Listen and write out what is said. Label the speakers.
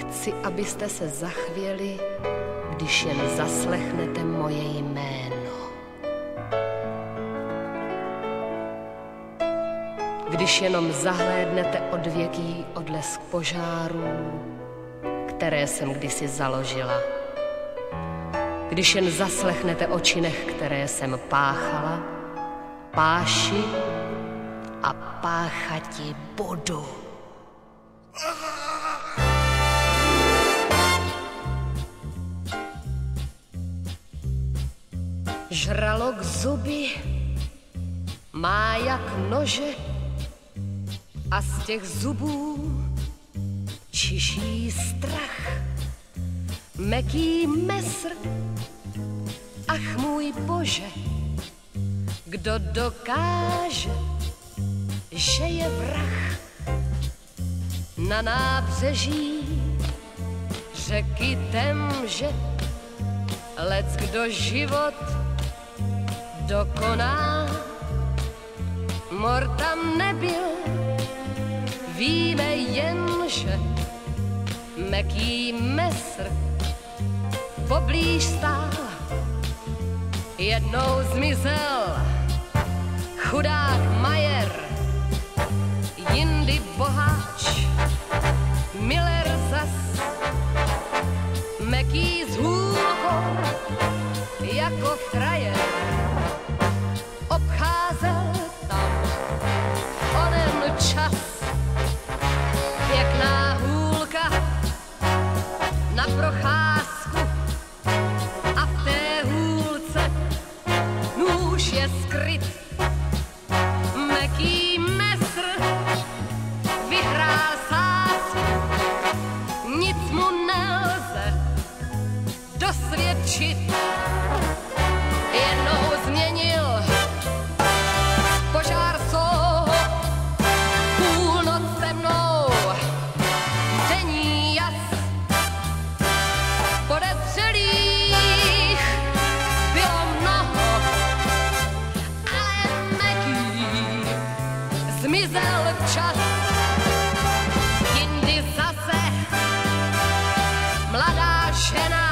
Speaker 1: Chci, abyste se zachvěli, když jen zaslechnete moje jméno. Když jenom zahlédnete odvěký odlesk požárů, které jsem kdysi založila. Když jen zaslechnete o činech, které jsem páchala, páši a páchati budu. Žralok zuby má jak nože a z těch zubů čiší strach. Meký mesr, ach můj bože, kdo dokáže, že je vrah na nábřeží řeky temže, lec kdo život dokoná. Mor tam nebyl, víme jen, že meký mesr poblíž stál. Jednou zmizel chudák Majer, jindy boháč, Miller zas, meký z hůlkou, jako frajer na procházku a v té hůlce nůž je skryt. Meký mesr vyhrál sásku, nic mu nelze dosvědčit. zmizel čas. Jindy zase mladá žena